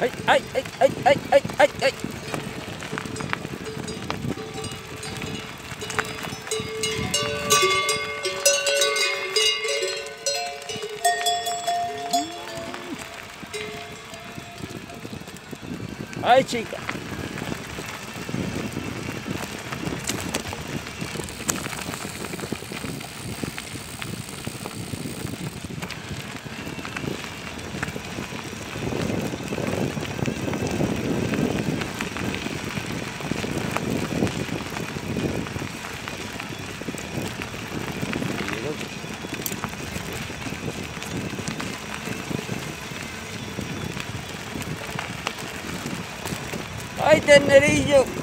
ấy ấy ấy ấy ấy ấy ấy ấy ấy chị chica. ¡Ay, tenerillo!